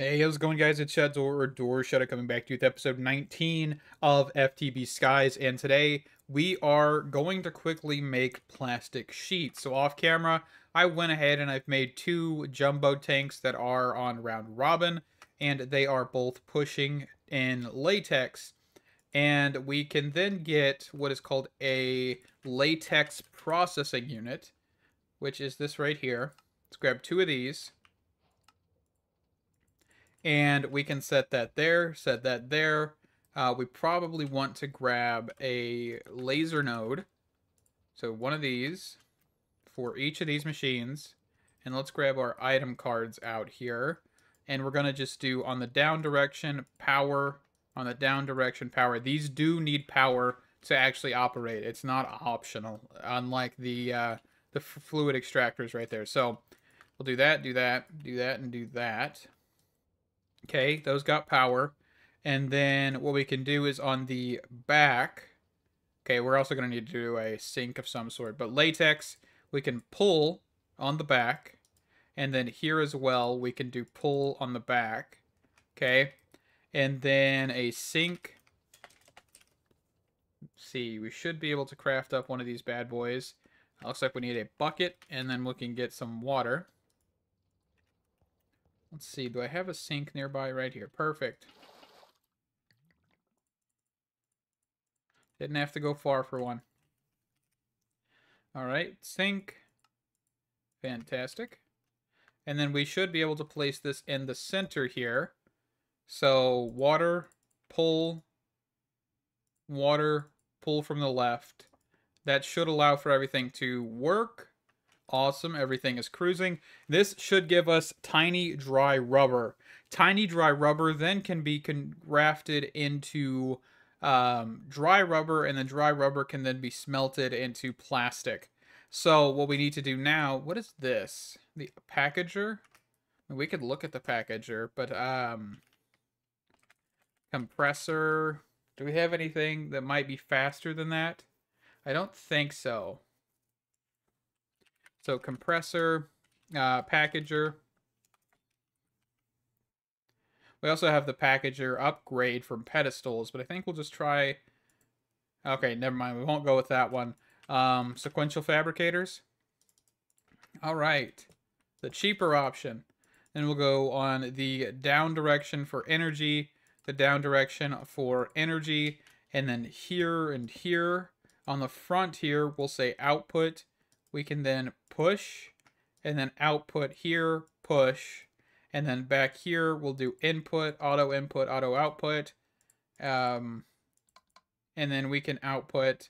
Hey, how's it going, guys? It's Shadow or DoorShutter coming back to you with episode 19 of FTB Skies, and today we are going to quickly make plastic sheets. So off camera, I went ahead and I've made two jumbo tanks that are on round robin, and they are both pushing in latex. And we can then get what is called a latex processing unit, which is this right here. Let's grab two of these and we can set that there, set that there. Uh, we probably want to grab a laser node. So one of these for each of these machines. And let's grab our item cards out here. And we're going to just do on the down direction, power, on the down direction, power. These do need power to actually operate. It's not optional, unlike the, uh, the fluid extractors right there. So we'll do that, do that, do that, and do that. Okay, those got power. And then what we can do is on the back, okay, we're also going to need to do a sink of some sort. But latex, we can pull on the back. And then here as well, we can do pull on the back. Okay. And then a sink. Let's see, we should be able to craft up one of these bad boys. Looks like we need a bucket, and then we can get some water. Let's see, do I have a sink nearby right here? Perfect. Didn't have to go far for one. Alright, sink. Fantastic. And then we should be able to place this in the center here. So, water, pull, water, pull from the left. That should allow for everything to work Awesome. Everything is cruising. This should give us tiny dry rubber. Tiny dry rubber then can be grafted into um, dry rubber, and the dry rubber can then be smelted into plastic. So what we need to do now, what is this? The packager? We could look at the packager, but um, compressor. Do we have anything that might be faster than that? I don't think so. So compressor, uh, packager. We also have the packager upgrade from pedestals, but I think we'll just try... Okay, never mind. We won't go with that one. Um, sequential fabricators. All right. The cheaper option. Then we'll go on the down direction for energy, the down direction for energy, and then here and here. On the front here, we'll say output, we can then push and then output here, push, and then back here we'll do input, auto input, auto output. Um, and then we can output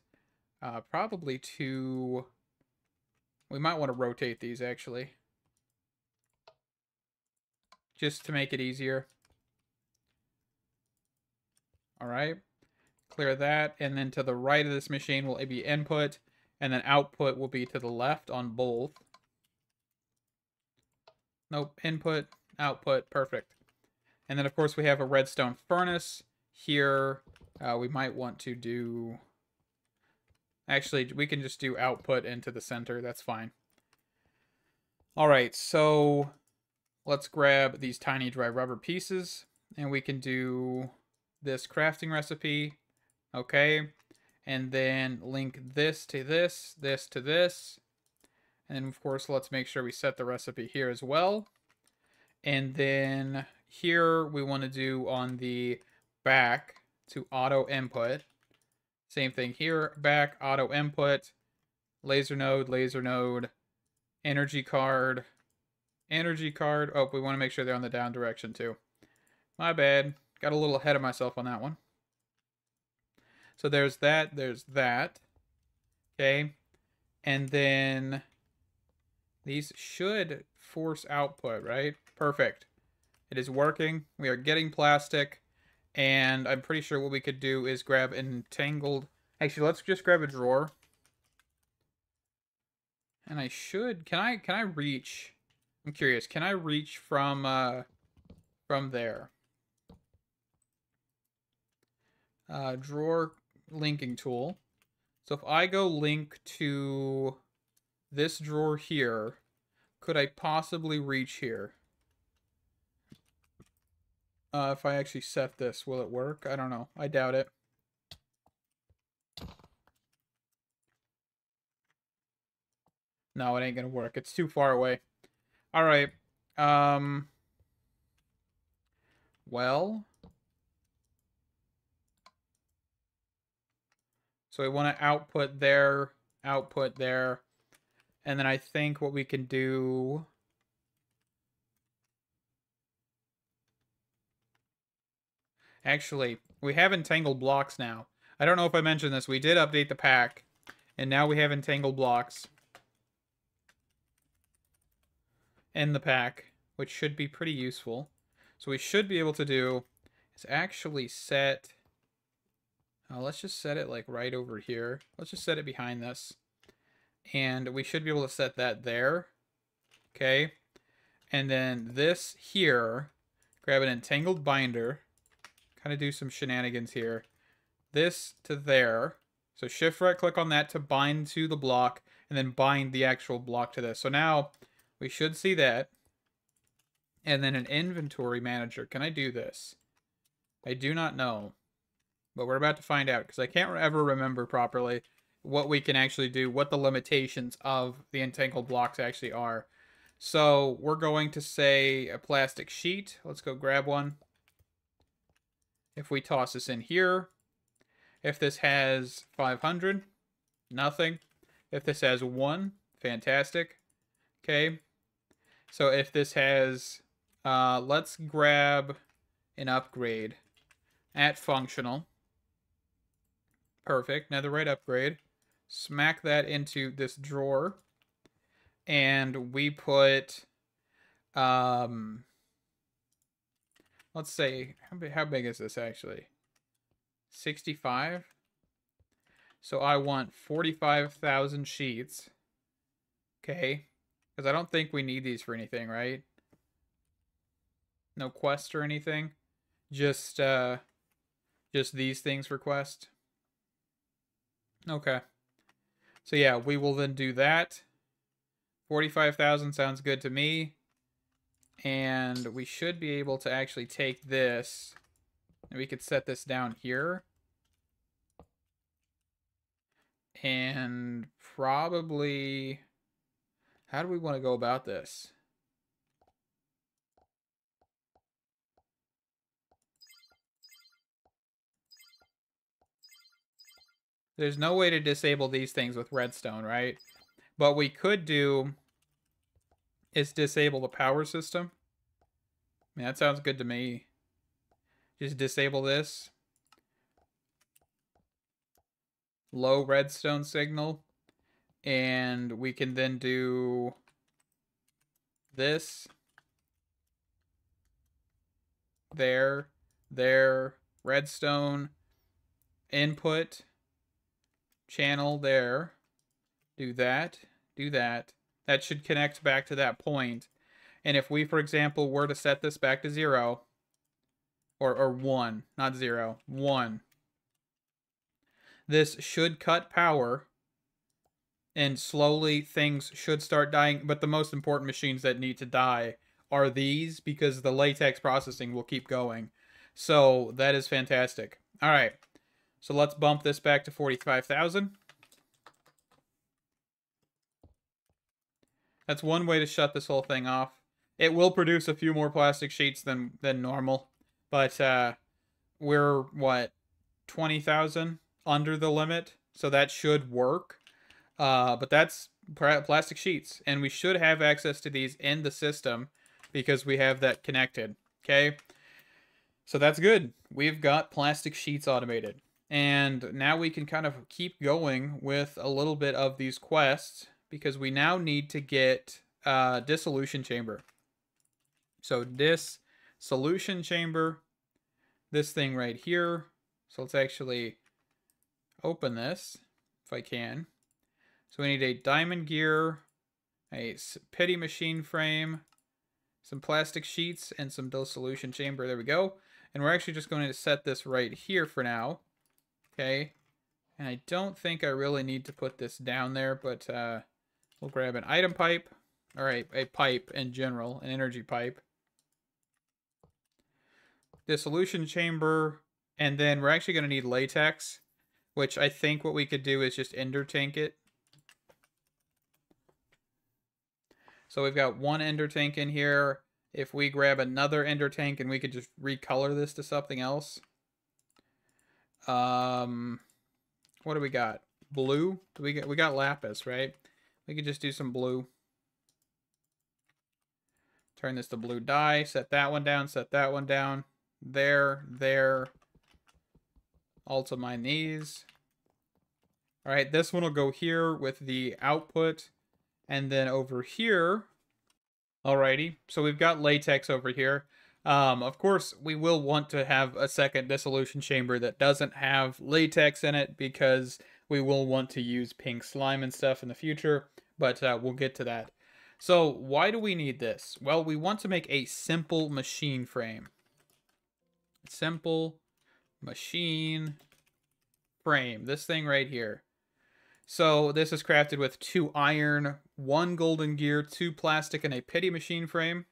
uh, probably to, we might want to rotate these actually. Just to make it easier. All right, clear that. And then to the right of this machine will be input and then output will be to the left on both. Nope, input, output, perfect. And then of course we have a redstone furnace. Here uh, we might want to do... Actually, we can just do output into the center, that's fine. Alright, so let's grab these tiny dry rubber pieces and we can do this crafting recipe. Okay, and then link this to this, this to this. And of course, let's make sure we set the recipe here as well. And then here we want to do on the back to auto input. Same thing here, back, auto input, laser node, laser node, energy card, energy card. Oh, we want to make sure they're on the down direction too. My bad. Got a little ahead of myself on that one. So there's that, there's that. Okay. And then these should force output, right? Perfect. It is working. We are getting plastic. And I'm pretty sure what we could do is grab entangled. Actually, let's just grab a drawer. And I should, can I, can I reach? I'm curious, can I reach from, uh, from there? Uh, drawer linking tool. So if I go link to this drawer here, could I possibly reach here? Uh, if I actually set this, will it work? I don't know. I doubt it. No, it ain't gonna work. It's too far away. All right. Um. Well. So we want to output there, output there. And then I think what we can do... Actually, we have entangled blocks now. I don't know if I mentioned this. We did update the pack. And now we have entangled blocks. In the pack. Which should be pretty useful. So we should be able to do is actually set... Uh, let's just set it like right over here. Let's just set it behind this. And we should be able to set that there. Okay. And then this here, grab an entangled binder. Kind of do some shenanigans here. This to there. So shift right click on that to bind to the block and then bind the actual block to this. So now we should see that. And then an inventory manager. Can I do this? I do not know. But we're about to find out because I can't ever remember properly what we can actually do, what the limitations of the entangled blocks actually are. So we're going to say a plastic sheet. Let's go grab one. If we toss this in here, if this has 500, nothing. If this has one, fantastic. Okay. So if this has, uh, let's grab an upgrade at functional. Perfect. Netherite upgrade. Smack that into this drawer. And we put, um, let's say, how big, how big is this actually? 65? So I want 45,000 sheets. Okay. Because I don't think we need these for anything, right? No quest or anything. Just, uh, just these things for quest. Okay. So yeah, we will then do that. 45,000 sounds good to me. And we should be able to actually take this. And we could set this down here. And probably... How do we want to go about this? There's no way to disable these things with redstone, right? But we could do is disable the power system. I mean, that sounds good to me. Just disable this. Low redstone signal. And we can then do this. There. There. Redstone. Input channel there. Do that. Do that. That should connect back to that point. And if we, for example, were to set this back to zero, or, or one, not zero, one, this should cut power and slowly things should start dying. But the most important machines that need to die are these because the latex processing will keep going. So that is fantastic. All right. So let's bump this back to 45,000. That's one way to shut this whole thing off. It will produce a few more plastic sheets than than normal, but uh, we're what 20,000 under the limit, so that should work. Uh, but that's plastic sheets, and we should have access to these in the system because we have that connected. Okay, so that's good. We've got plastic sheets automated. And now we can kind of keep going with a little bit of these quests because we now need to get uh, dissolution chamber. So this solution chamber, this thing right here. So let's actually open this if I can. So we need a diamond gear, a pity machine frame, some plastic sheets, and some dissolution chamber. There we go. And we're actually just going to set this right here for now. Okay. And I don't think I really need to put this down there, but uh, we'll grab an item pipe. All right, a pipe in general, an energy pipe. dissolution chamber, and then we're actually going to need latex, which I think what we could do is just ender tank it. So we've got one ender tank in here. If we grab another ender tank and we could just recolor this to something else. Um, what do we got? Blue? Do we get? We got lapis, right? We could just do some blue. Turn this to blue dye. Set that one down. Set that one down. There, there. Also mine these. All right, this one will go here with the output. And then over here, alrighty, so we've got latex over here. Um, of course, we will want to have a second dissolution chamber that doesn't have latex in it because we will want to use pink slime and stuff in the future, but uh, we'll get to that. So why do we need this? Well, we want to make a simple machine frame. Simple machine frame. This thing right here. So this is crafted with two iron, one golden gear, two plastic, and a pity machine frame.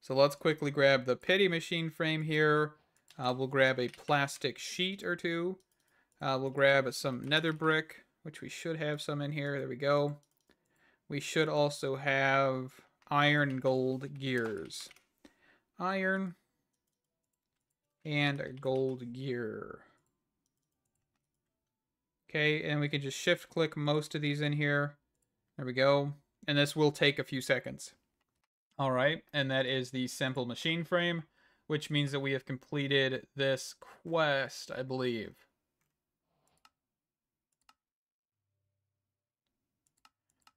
So let's quickly grab the pity machine frame here. Uh, we'll grab a plastic sheet or two. Uh, we'll grab some nether brick, which we should have some in here. There we go. We should also have iron gold gears. Iron and a gold gear. Okay, and we can just shift click most of these in here. There we go. And this will take a few seconds. All right, and that is the simple machine frame, which means that we have completed this quest, I believe.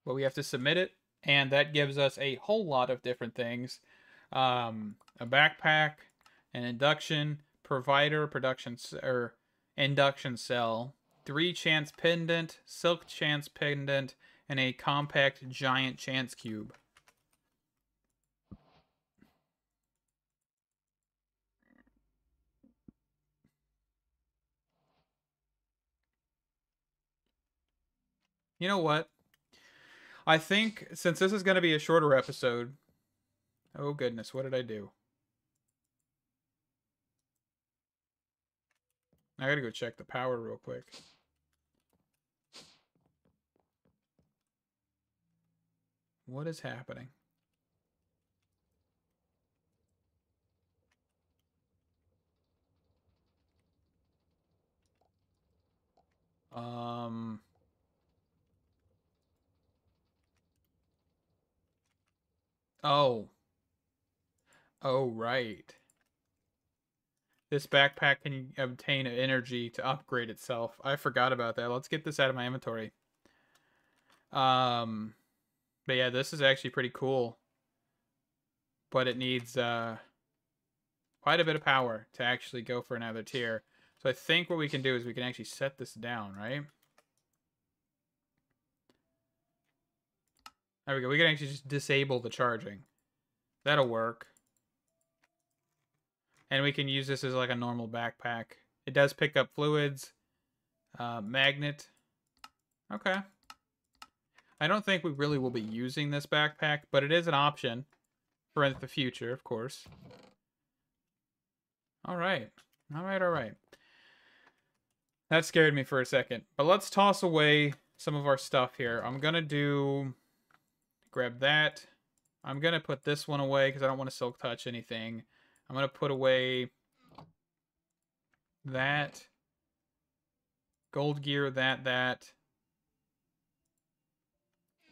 but we have to submit it, and that gives us a whole lot of different things. Um, a backpack, an induction, provider, production, or induction cell, three chance pendant, silk chance pendant, and a compact giant chance cube. You know what? I think since this is going to be a shorter episode. Oh goodness, what did I do? I gotta go check the power real quick. What is happening? Oh. Oh, right. This backpack can obtain energy to upgrade itself. I forgot about that. Let's get this out of my inventory. Um, but yeah, this is actually pretty cool. But it needs uh, quite a bit of power to actually go for another tier. So I think what we can do is we can actually set this down, right? There we go. We can actually just disable the charging. That'll work. And we can use this as like a normal backpack. It does pick up fluids. Uh, magnet. Okay. I don't think we really will be using this backpack, but it is an option for the future, of course. All right. All right, all right. That scared me for a second. But let's toss away some of our stuff here. I'm going to do grab that. I'm going to put this one away because I don't want to silk touch anything. I'm going to put away that. Gold gear, that, that.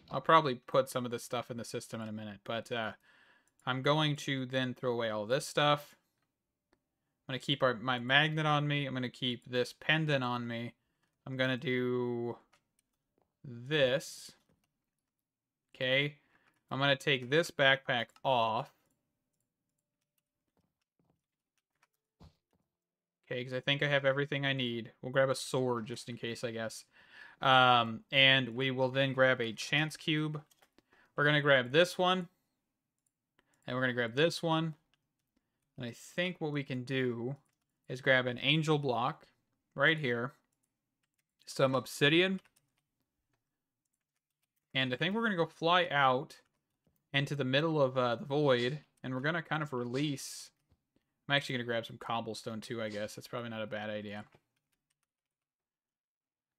I'll probably put some of this stuff in the system in a minute, but uh, I'm going to then throw away all this stuff. I'm going to keep our, my magnet on me. I'm going to keep this pendant on me. I'm going to do this. Okay. I'm going to take this backpack off. Okay, because I think I have everything I need. We'll grab a sword just in case, I guess. Um, and we will then grab a chance cube. We're going to grab this one. And we're going to grab this one. And I think what we can do is grab an angel block right here. Some obsidian. And I think we're going to go fly out into the middle of uh, the void, and we're going to kind of release I'm actually going to grab some cobblestone too, I guess. That's probably not a bad idea.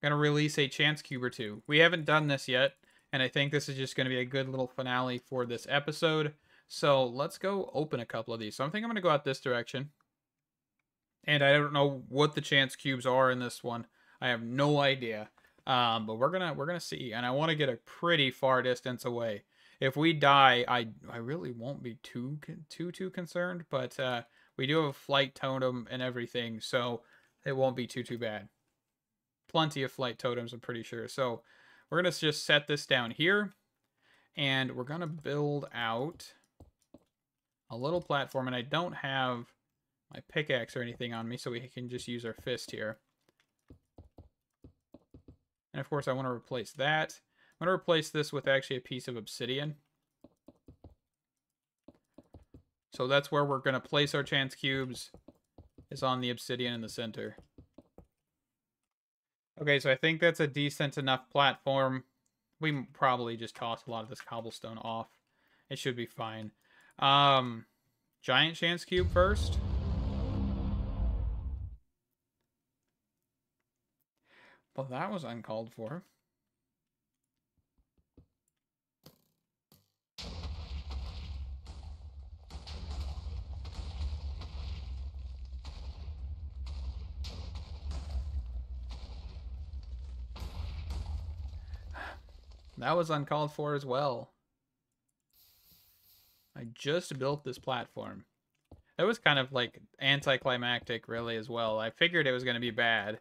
Going to release a chance cube or two. We haven't done this yet, and I think this is just going to be a good little finale for this episode. So let's go open a couple of these. So I think I'm going to go out this direction. And I don't know what the chance cubes are in this one. I have no idea. Um, but we're gonna we're gonna see, and I want to get a pretty far distance away. If we die, I I really won't be too too too concerned. But uh, we do have a flight totem and everything, so it won't be too too bad. Plenty of flight totems, I'm pretty sure. So we're gonna just set this down here, and we're gonna build out a little platform. And I don't have my pickaxe or anything on me, so we can just use our fist here. Of course, I want to replace that. I'm going to replace this with actually a piece of obsidian. So that's where we're going to place our chance cubes, is on the obsidian in the center. Okay, so I think that's a decent enough platform. We probably just toss a lot of this cobblestone off. It should be fine. Um, giant chance cube first. Well, that was uncalled for. That was uncalled for as well. I just built this platform. It was kind of like anticlimactic, really, as well. I figured it was going to be bad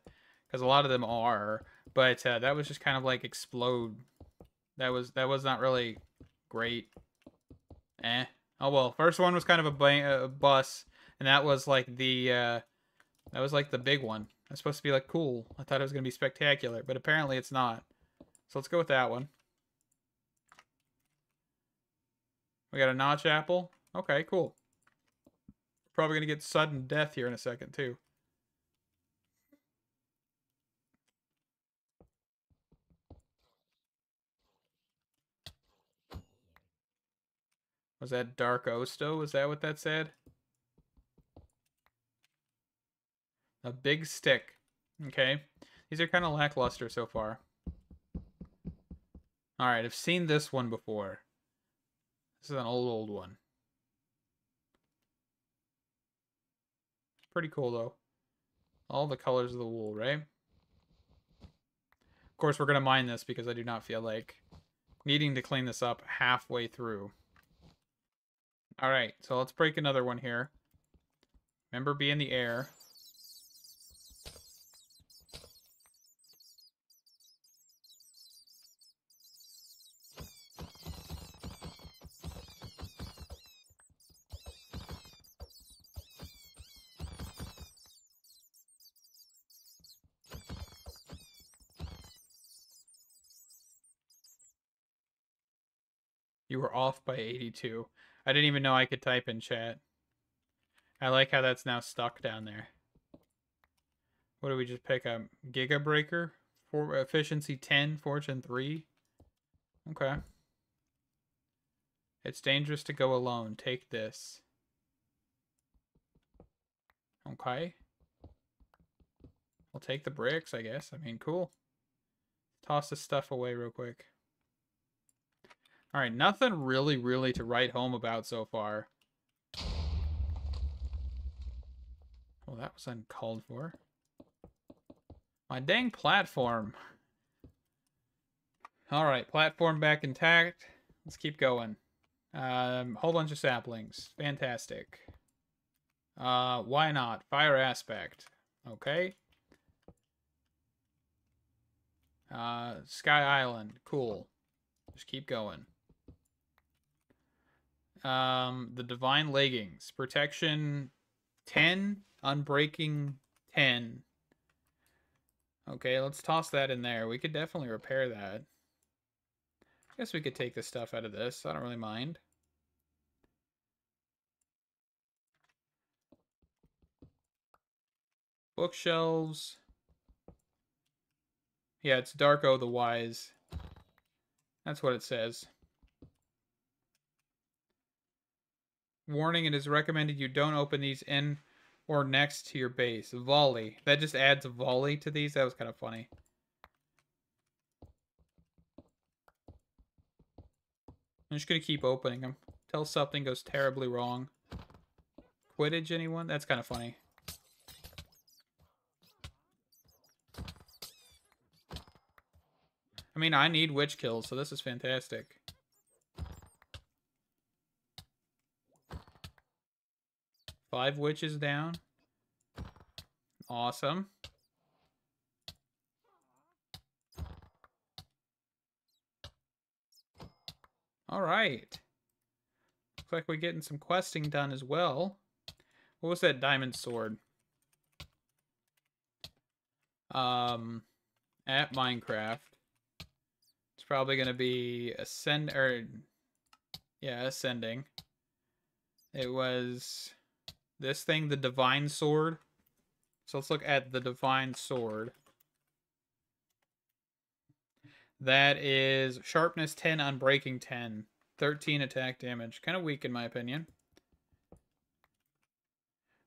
because a lot of them are. But uh, that was just kind of like explode. That was that was not really great. Eh. Oh well. First one was kind of a, ba- a bus, and that was like the uh, that was like the big one. That's supposed to be like cool. I thought it was gonna be spectacular, but apparently it's not. So let's go with that one. We got a notch apple. Okay, cool. Probably gonna get sudden death here in a second too. Was that Dark Osto? Is that what that said? A big stick. Okay. These are kind of lackluster so far. Alright, I've seen this one before. This is an old, old one. Pretty cool, though. All the colors of the wool, right? Of course, we're going to mine this because I do not feel like needing to clean this up halfway through. All right, so let's break another one here. Remember, be in the air. You were off by 82. I didn't even know I could type in chat. I like how that's now stuck down there. What do we just pick up? Giga Breaker? For efficiency 10, fortune 3. Okay. It's dangerous to go alone. Take this. Okay. We'll take the bricks, I guess. I mean, cool. Toss this stuff away real quick. All right, nothing really, really to write home about so far. Well, that was uncalled for. My dang platform. All right, platform back intact. Let's keep going. Um, whole bunch of saplings. Fantastic. Uh, why not? Fire aspect. Okay. Uh, Sky Island. Cool. Just keep going. Um, the Divine Leggings. Protection 10, Unbreaking 10. Okay, let's toss that in there. We could definitely repair that. I guess we could take the stuff out of this. I don't really mind. Bookshelves. Yeah, it's Darko the Wise. That's what it says. Warning, it is recommended you don't open these in or next to your base. Volley. That just adds volley to these. That was kind of funny. I'm just going to keep opening them. Till something goes terribly wrong. Quidditch, anyone? That's kind of funny. I mean, I need witch kills, so this is fantastic. Five witches down. Awesome. All right. Looks like we're getting some questing done as well. What was that diamond sword? Um, at Minecraft. It's probably going to be ascend or yeah, ascending. It was this thing, the divine sword. So let's look at the divine sword. That is sharpness 10, unbreaking 10, 13 attack damage. Kind of weak in my opinion.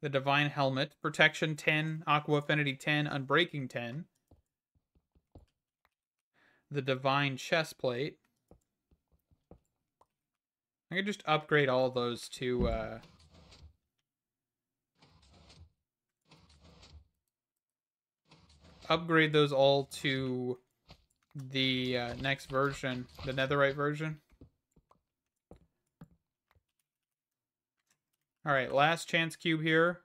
The divine helmet, protection 10, aqua affinity 10, unbreaking 10. The divine chest plate. I could just upgrade all those to uh, upgrade those all to the uh, next version, the netherite version. Alright, last chance cube here.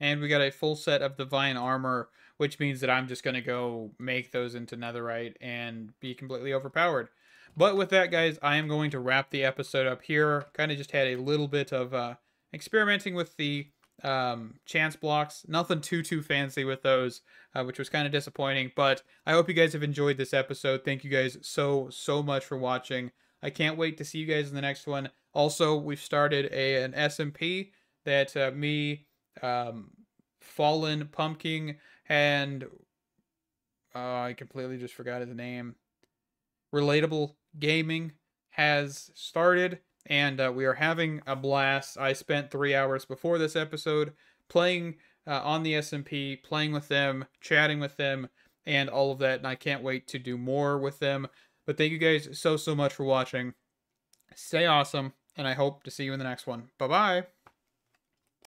And we got a full set of divine armor, which means that I'm just going to go make those into netherite and be completely overpowered. But with that, guys, I am going to wrap the episode up here. Kind of just had a little bit of uh, experimenting with the um, chance blocks. Nothing too, too fancy with those, uh, which was kind of disappointing. But I hope you guys have enjoyed this episode. Thank you guys so, so much for watching. I can't wait to see you guys in the next one. Also, we've started a an SMP that uh, me, um, Fallen Pumpkin, and uh, I completely just forgot his name. Relatable Gaming has started and uh, we are having a blast. I spent three hours before this episode playing uh, on the SMP, playing with them, chatting with them, and all of that. And I can't wait to do more with them. But thank you guys so, so much for watching. Stay awesome, and I hope to see you in the next one. Bye bye.